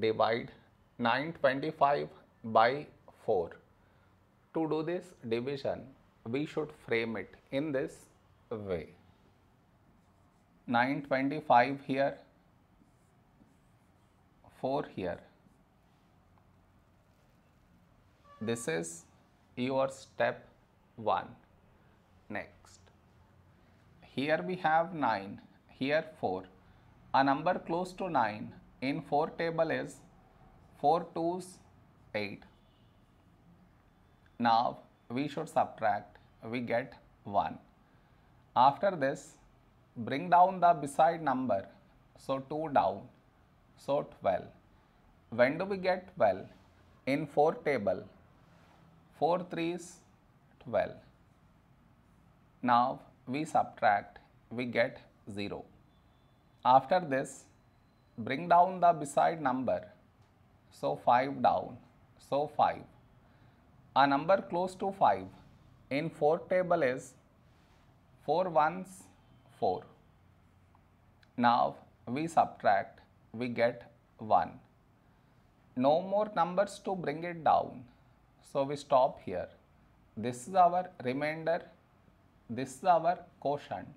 divide 925 by 4. To do this division, we should frame it in this way. 925 here, 4 here. This is your step 1. Next, here we have 9, here 4. A number close to 9 in 4 table is 4 twos 8. Now we should subtract, we get 1. After this, bring down the beside number, so 2 down, so 12. When do we get 12? In 4 table, 4 threes 12. Now we subtract, we get 0. After this, bring down the beside number, so 5 down, so 5. A number close to 5 in 4 table is 4 ones 4. Now we subtract, we get 1. No more numbers to bring it down, so we stop here. This is our remainder, this is our quotient.